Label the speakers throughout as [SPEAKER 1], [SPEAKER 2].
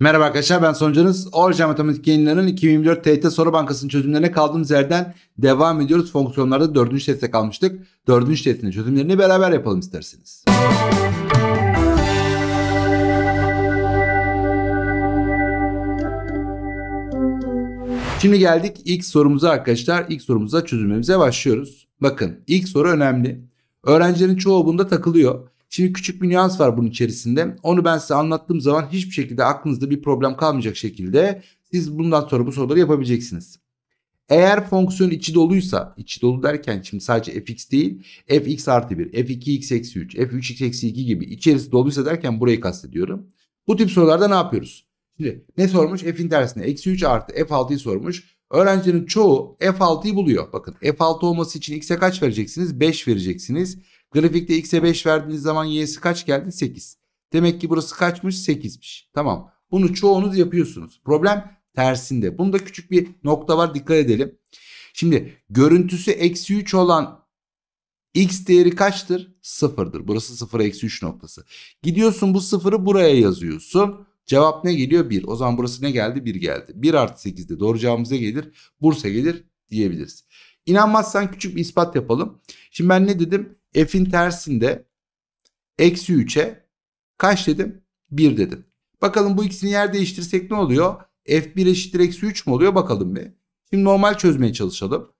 [SPEAKER 1] Merhaba arkadaşlar ben Sonucanız. Orja Matematik Yayınları'nın 2024 TYT Soru Bankası'nın çözümlerine kaldığımız yerden devam ediyoruz. Fonksiyonlarda dördüncü testte kalmıştık. Dördüncü testin çözümlerini beraber yapalım isterseniz. Şimdi geldik ilk sorumuza arkadaşlar. İlk sorumuza çözümlerimize başlıyoruz. Bakın ilk soru önemli. Öğrencilerin çoğu bunda takılıyor. Şimdi küçük bir nüans var bunun içerisinde. Onu ben size anlattığım zaman hiçbir şekilde aklınızda bir problem kalmayacak şekilde siz bundan sonra bu soruları yapabileceksiniz. Eğer fonksiyon içi doluysa, içi dolu derken şimdi sadece fx değil, fx artı 1, f2x eksi 3, f3x eksi 2 gibi içerisi doluysa derken burayı kastediyorum. Bu tip sorularda ne yapıyoruz? Şimdi ne sormuş? F'in tersine eksi 3 artı f6'yı sormuş. Öğrencinin çoğu f6'yı buluyor. Bakın f6 olması için x'e kaç vereceksiniz? 5 vereceksiniz. Grafikte x'e 5 verdiğiniz zaman y'si kaç geldi? 8. Demek ki burası kaçmış? 8'miş. Tamam. Bunu çoğunuz yapıyorsunuz. Problem tersinde. Bunda küçük bir nokta var dikkat edelim. Şimdi görüntüsü eksi 3 olan x değeri kaçtır? Sıfırdır. Burası 0 eksi 3 noktası. Gidiyorsun bu sıfırı buraya yazıyorsun. Cevap ne geliyor? 1. O zaman burası ne geldi? 1 geldi. 1 artı 8'de doğru cevabımız ne gelir? Bursa gelir diyebiliriz. İnanmazsan küçük bir ispat yapalım. Şimdi ben ne dedim? F'in tersinde eksi 3'e kaç dedim? 1 dedim. Bakalım bu ikisini yer değiştirsek ne oluyor? F1 eşittir eksi 3 mü oluyor? Bakalım bir. Şimdi normal çözmeye çalışalım.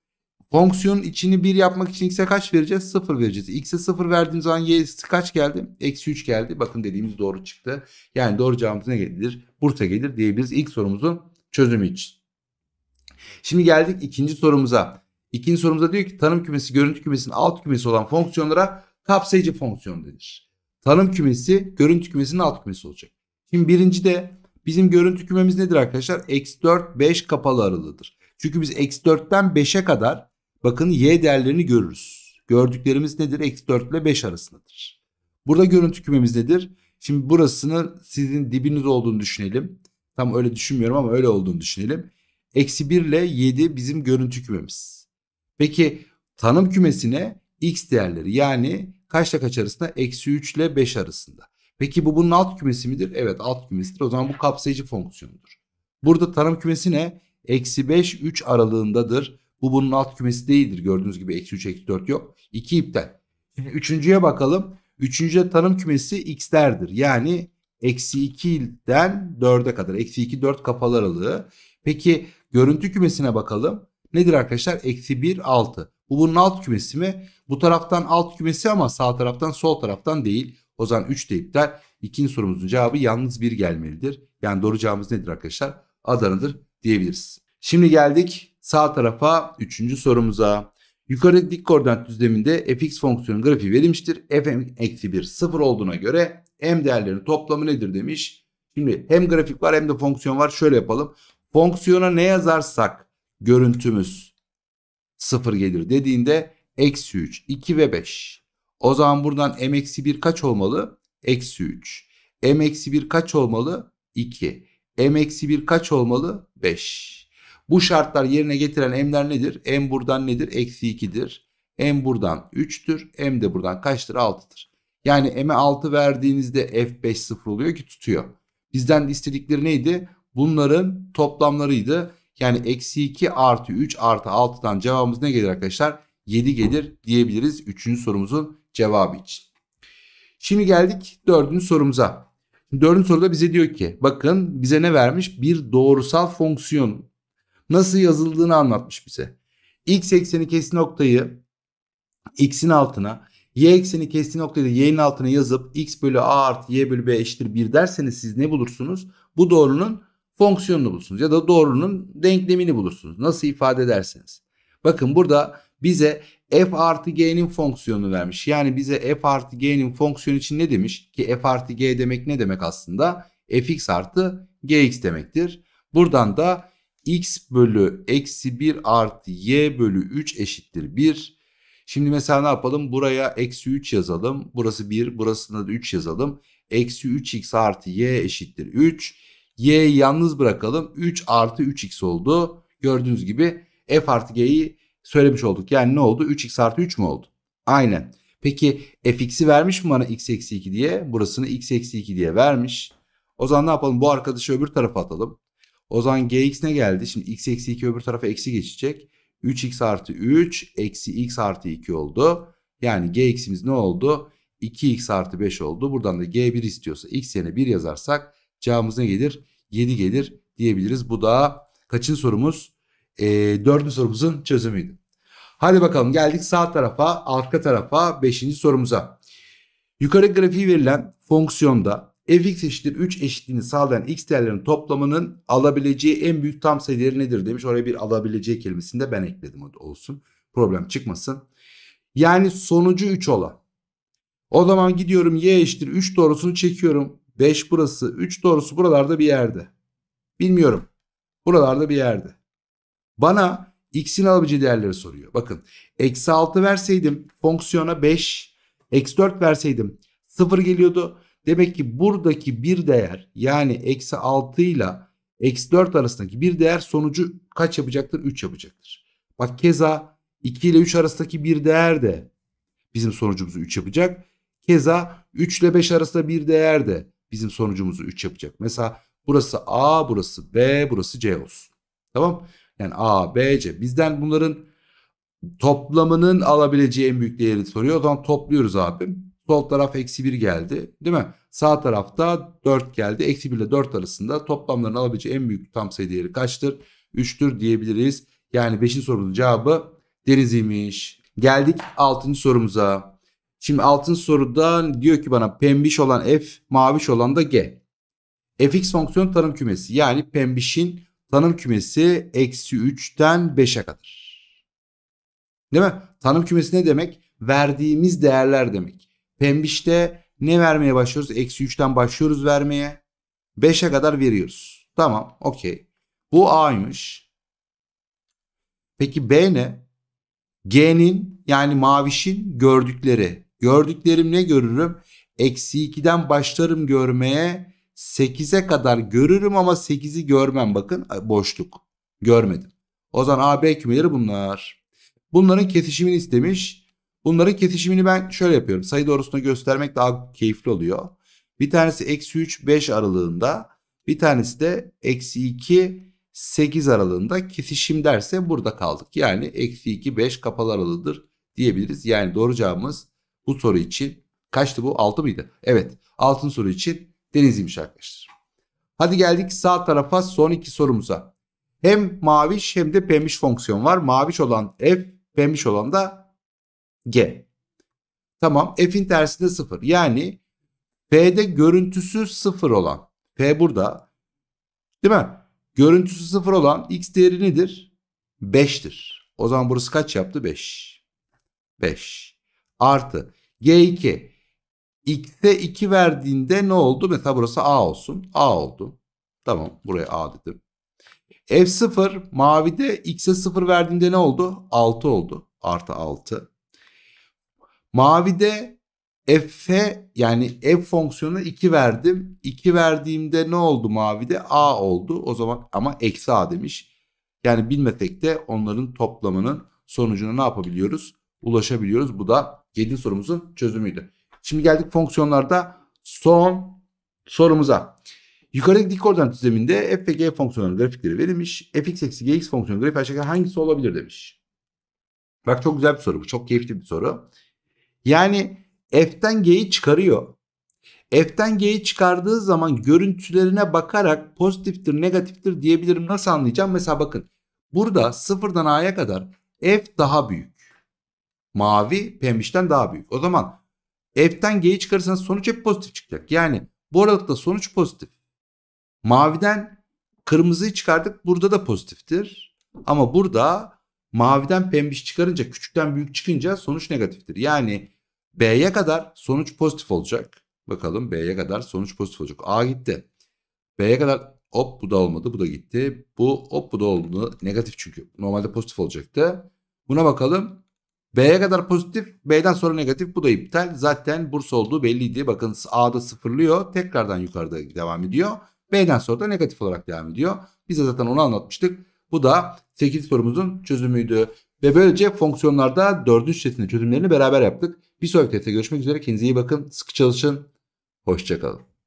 [SPEAKER 1] Fonksiyonun içini 1 yapmak için x'e kaç vereceğiz? 0 vereceğiz. x'e 0 verdiğim zaman y'si kaç geldi? Eksi 3 geldi. Bakın dediğimiz doğru çıktı. Yani doğru cevabımız ne gelir? Bursa gelir diyebiliriz ilk sorumuzun çözümü için. Şimdi geldik ikinci sorumuza. İkinci sorumuzda diyor ki tanım kümesi görüntü kümesinin alt kümesi olan fonksiyonlara kapsayıcı fonksiyon denir. Tanım kümesi görüntü kümesinin alt kümesi olacak. Şimdi birinci de bizim görüntü kümemiz nedir arkadaşlar? X4 5 kapalı aralığıdır. Çünkü biz X4'ten 5'e kadar bakın Y değerlerini görürüz. Gördüklerimiz nedir? X4 ile 5 arasındadır. Burada görüntü kümemiz nedir? Şimdi burasını sizin dibiniz olduğunu düşünelim. Tam öyle düşünmüyorum ama öyle olduğunu düşünelim. Eksi 1 ile 7 bizim görüntü kümemiz. Peki tanım kümesine x değerleri yani kaçla kaç arasında? Eksi 3 ile 5 arasında. Peki bu bunun alt kümesi midir? Evet alt kümesidir. O zaman bu kapsayıcı fonksiyonudur. Burada tanım kümesi ne? Eksi 5 3 aralığındadır. Bu bunun alt kümesi değildir. Gördüğünüz gibi eksi 3 eksi 4 yok. 2 iptal. Şimdi üçüncüye bakalım. Üçüncüde tanım kümesi x'lerdir. Yani eksi 2'den 4'e kadar. Eksi 2 4 kapalı aralığı. Peki görüntü kümesine bakalım. Nedir arkadaşlar? Eksi 1 6. Bu bunun alt kümesi mi? Bu taraftan alt kümesi ama sağ taraftan sol taraftan değil. O zaman 3 de iptal. İkinci sorumuzun cevabı yalnız 1 gelmelidir. Yani doğru cevabımız nedir arkadaşlar? Adana'dır diyebiliriz. Şimdi geldik sağ tarafa 3. sorumuza. Yukarı dik koordinat düzleminde fx fonksiyonun grafiği verilmiştir. f eksi 1 sıfır olduğuna göre m değerlerinin toplamı nedir demiş. Şimdi hem grafik var hem de fonksiyon var. Şöyle yapalım. Fonksiyona ne yazarsak görüntümüz 0 gelir dediğinde eksi 3, 2 ve 5. O zaman buradan m eksi 1 kaç olmalı? Eksi 3. m eksi 1 kaç olmalı? 2. m eksi 1 kaç olmalı? 5. Bu şartlar yerine getiren m'ler nedir? m buradan nedir? Eksi 2'dir. m buradan 3'tür. m de buradan kaçtır? 6'dır. Yani m'e 6 verdiğinizde f5 0 oluyor ki tutuyor. Bizden istedikleri neydi? Bunların toplamlarıydı. Yani eksi 2 artı 3 artı 6'dan cevabımız ne gelir arkadaşlar? 7 gelir diyebiliriz 3. sorumuzun cevabı için. Şimdi geldik 4. sorumuza. Dördüncü soruda bize diyor ki bakın bize ne vermiş? Bir doğrusal fonksiyon nasıl yazıldığını anlatmış bize. X ekseni kesti noktayı x'in altına y ekseni kesti noktayı da y'nin altına yazıp x bölü a artı y bölü b eşittir 1 derseniz siz ne bulursunuz? Bu doğrunun fonksiyonunu bulursunuz ya da doğrunun denklemini bulursunuz. Nasıl ifade ederseniz. Bakın burada bize f artı g'nin fonksiyonunu vermiş. Yani bize f artı g'nin fonksiyonu için ne demiş? Ki f artı g demek ne demek aslında? fx artı gx demektir. Buradan da x bölü eksi 1 artı y bölü 3 eşittir 1. Şimdi mesela ne yapalım? Buraya eksi 3 yazalım. Burası 1, burasında da 3 yazalım. Eksi 3x artı y eşittir 3 y'yi yalnız bırakalım. 3 artı 3x oldu. Gördüğünüz gibi f artı g'yi söylemiş olduk. Yani ne oldu? 3x artı 3 mü oldu? Aynen. Peki fx'i vermiş mi bana x eksi 2 diye? Burasını x eksi 2 diye vermiş. O zaman ne yapalım? Bu arkadaşı öbür tarafa atalım. O zaman gx ne geldi? Şimdi x eksi 2 öbür tarafa eksi geçecek. 3x artı 3 eksi x artı 2 oldu. Yani gx'imiz ne oldu? 2x artı 5 oldu. Buradan da g1 istiyorsa x yerine 1 yazarsak cevabımız ne gelir? 7 gelir diyebiliriz. Bu da kaçın sorumuz? E, dördüncü sorumuzun çözümüydü. Hadi bakalım geldik sağ tarafa, arka tarafa 5. sorumuza. Yukarı grafiği verilen fonksiyonda fx eşittir 3 eşitliğini sağlayan x değerlerinin toplamının alabileceği en büyük tam sayı değeri nedir demiş. Oraya bir alabileceği kelimesini de ben ekledim olsun. Problem çıkmasın. Yani sonucu 3 olan. O zaman gidiyorum y eşittir 3 doğrusunu çekiyorum. 5 burası 3 doğrusu buralarda bir yerde. Bilmiyorum. Buralarda bir yerde. Bana x'in alabileceği değerleri soruyor. Bakın eksi 6 verseydim fonksiyona 5 eksi 4 verseydim 0 geliyordu. Demek ki buradaki bir değer yani eksi 6 ile eksi 4 arasındaki bir değer sonucu kaç yapacaktır? 3 yapacaktır. Bak keza 2 ile 3 arasındaki bir değer de bizim sonucumuzu 3 yapacak. Keza 3 ile 5 arasında bir değer de bizim sonucumuzu 3 yapacak. Mesela burası A, burası B, burası C olsun. Tamam? Yani A, B, C. Bizden bunların toplamının alabileceği en büyük değeri soruyor. O zaman topluyoruz abim. Sol taraf eksi 1 geldi. Değil mi? Sağ tarafta 4 geldi. Eksi 1 ile 4 arasında toplamların alabileceği en büyük tam sayı değeri kaçtır? 3'tür diyebiliriz. Yani 5. sorumuzun cevabı deniziymiş. Geldik 6. sorumuza. Şimdi 6. soruda diyor ki bana pembiş olan f, maviş olan da g. fx fonksiyon tanım kümesi. Yani pembişin tanım kümesi eksi 3'ten 5'e kadar. Değil mi? Tanım kümesi ne demek? Verdiğimiz değerler demek. Pembişte ne vermeye başlıyoruz? Eksi 3'ten başlıyoruz vermeye. 5'e kadar veriyoruz. Tamam okey. Bu A'ymış. Peki B ne? G'nin yani mavişin gördükleri. Gördüklerim ne görürüm? Eksi 2'den başlarım görmeye 8'e kadar görürüm ama 8'i görmem. Bakın boşluk. Görmedim. O zaman A, B kümeleri bunlar. Bunların kesişimini istemiş. Bunların kesişimini ben şöyle yapıyorum. Sayı doğrusuna göstermek daha keyifli oluyor. Bir tanesi eksi 3, 5 aralığında. Bir tanesi de eksi 2, 8 aralığında kesişim derse burada kaldık. Yani eksi 2, 5 kapalı aralığıdır diyebiliriz. Yani doğru cevabımız bu soru için kaçtı bu? 6 mıydı? Evet. Altın soru için Denizliymiş arkadaşlar. Hadi geldik sağ tarafa son iki sorumuza. Hem maviş hem de pembiş fonksiyon var. Maviş olan f, pembiş olan da g. Tamam f'in tersinde 0. Yani f'de görüntüsü 0 olan. f burada. Değil mi? Görüntüsü 0 olan x değeri nedir? 5'tir. O zaman burası kaç yaptı? 5. 5. Artı g2 x'e 2 verdiğinde ne oldu? Mesela burası a olsun. a oldu. Tamam buraya a dedim. F0 mavide x'e 0 verdiğinde ne oldu? 6 oldu. Artı 6. Mavide f'e yani f fonksiyonuna 2 verdim. 2 verdiğimde ne oldu mavide? a oldu. O zaman ama eksi a demiş. Yani bilmesek de onların toplamının sonucuna ne yapabiliyoruz? Ulaşabiliyoruz. Bu da 7 sorumuzun çözümüydü. Şimdi geldik fonksiyonlarda son sorumuza. Yukarıdaki dik koordinat düzleminde f ve g fonksiyonlarının grafikleri verilmiş. fx eksi gx fonksiyonu grafiği aşağıdaki hangisi olabilir demiş. Bak çok güzel bir soru bu. Çok keyifli bir soru. Yani f'ten g'yi çıkarıyor. F'ten G'yi çıkardığı zaman görüntülerine bakarak pozitiftir, negatiftir diyebilirim. Nasıl anlayacağım? Mesela bakın burada sıfırdan A'ya kadar F daha büyük. Mavi pembişten daha büyük. O zaman F'ten G'yi çıkarırsanız sonuç hep pozitif çıkacak. Yani bu aralıkta sonuç pozitif. Maviden kırmızıyı çıkardık. Burada da pozitiftir. Ama burada maviden pembiş çıkarınca küçükten büyük çıkınca sonuç negatiftir. Yani B'ye kadar sonuç pozitif olacak. Bakalım B'ye kadar sonuç pozitif olacak. A gitti. B'ye kadar hop bu da olmadı. Bu da gitti. Bu hop bu da oldu. Negatif çünkü. Normalde pozitif olacaktı. Buna bakalım. B'ye kadar pozitif, B'den sonra negatif. Bu da iptal. Zaten Bursa olduğu belliydi. Bakın A'da sıfırlıyor. Tekrardan yukarıda devam ediyor. B'den sonra da negatif olarak devam ediyor. Biz de zaten onu anlatmıştık. Bu da 8 sorumuzun çözümüydü. Ve böylece fonksiyonlarda 4. testin çözümlerini beraber yaptık. Bir sonraki testte görüşmek üzere. Kendinize iyi bakın. Sıkı çalışın. Hoşçakalın.